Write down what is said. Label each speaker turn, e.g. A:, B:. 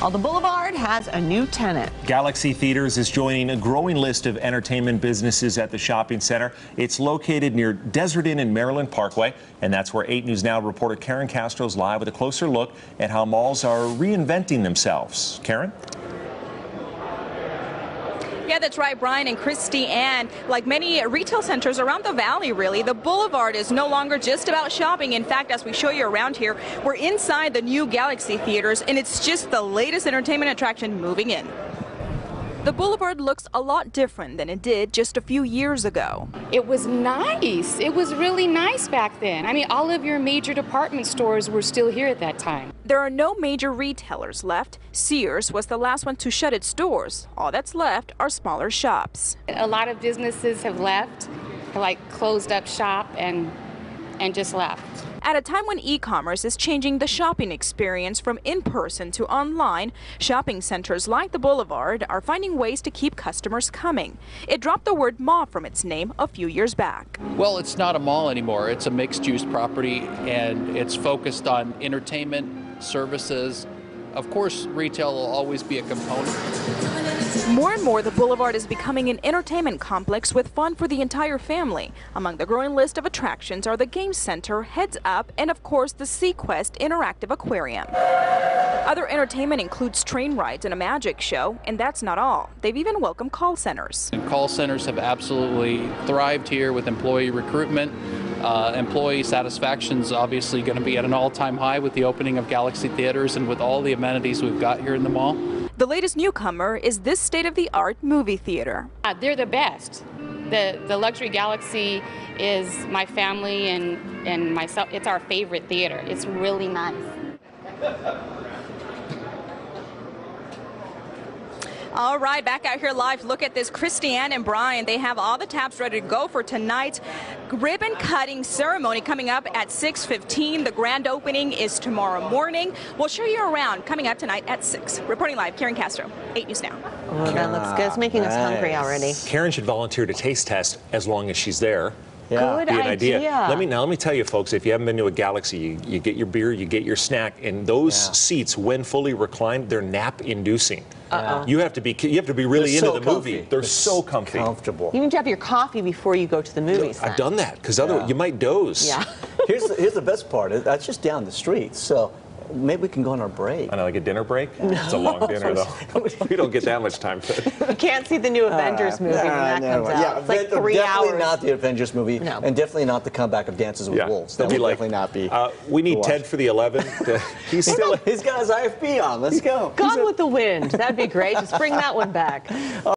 A: Well, the Boulevard has a new tenant.
B: Galaxy Theatres is joining a growing list of entertainment businesses at the shopping center. It's located near Desert Inn and Maryland Parkway, and that's where 8 News Now reporter Karen Castro is live with a closer look at how malls are reinventing themselves. Karen?
C: Yeah, that's right, Brian and Christy. And like many retail centers around the valley, really, the Boulevard is no longer just about shopping. In fact, as we show you around here, we're inside the new Galaxy Theatres, and it's just the latest entertainment attraction moving in. The Boulevard looks a lot different than it did just a few years ago.
D: It was nice. It was really nice back then. I mean, all of your major department stores were still here at that time.
C: There are no major retailers left. Sears was the last one to shut its doors. All that's left are smaller shops.
D: A lot of businesses have left, like closed up shop and and just left.
C: At a time when e-commerce is changing the shopping experience from in-person to online, shopping centers like the Boulevard are finding ways to keep customers coming. It dropped the word mall from its name a few years back.
E: Well, it's not a mall anymore. It's a mixed-use property, and it's focused on entertainment, services. Of course, retail will always be a component.
C: More and more, the Boulevard is becoming an entertainment complex with fun for the entire family. Among the growing list of attractions are the Game Center, Heads Up, and of course the SeaQuest Interactive Aquarium. Other entertainment includes train rides and a magic show, and that's not all. They've even welcomed call centers.
E: And call centers have absolutely thrived here with employee recruitment. Uh, employee satisfaction is obviously going to be at an all-time high with the opening of Galaxy Theatres and with all the amenities we've got here in the mall.
C: The latest newcomer is this state-of-the-art movie theater.
D: Uh, they're the best. The, the Luxury Galaxy is my family and, and myself. It's our favorite theater. It's really nice.
C: All right, back out here live. Look at this. Christiane and Brian, they have all the taps ready to go for tonight's ribbon cutting ceremony coming up at 6.15. The grand opening is tomorrow morning. We'll show you around coming up tonight at 6. Reporting live, Karen Castro, 8 News Now.
A: Oh, that looks good. It's making us hungry already.
B: Karen should volunteer to taste test as long as she's there.
A: Yeah. Good
B: be an
A: idea.
B: idea. Let me now. Let me tell you, folks. If you haven't been to a Galaxy, you, you get your beer, you get your snack, and those
F: Yeah.
B: seats, when fully reclined, they're nap-inducing.
A: Uh-oh.
B: You have to be. You have to be really
F: They're
B: into
F: so
B: the movie. They're
F: It's
B: so comfy.
F: Comfortable.
A: You need to have your coffee before you go to the movies.
B: I've
A: then.
B: done that because otherwise
F: Yeah.
B: you might doze.
A: Yeah.
F: here's, the, here's the best part. That's just down the street. So maybe we can go on our break.
B: I know, like a dinner break. It's a long dinner though. we don't get that much time to.
A: You can't see the new Avengers movie when that
F: Nah,
A: comes
F: nah,
A: out.
F: Yeah,
A: it's like
F: but
A: three
F: definitely
A: hours.
F: not the Avengers movie,
A: No.
F: and definitely not the comeback of Dances with Wolves. That
B: that'd be
F: will
B: like-
F: definitely not be.
B: Uh, we need Ted for the 11. He's still.
F: He's got his IFB on. Let's go.
A: Gone with the Wind. That'd be great. Just bring that one back.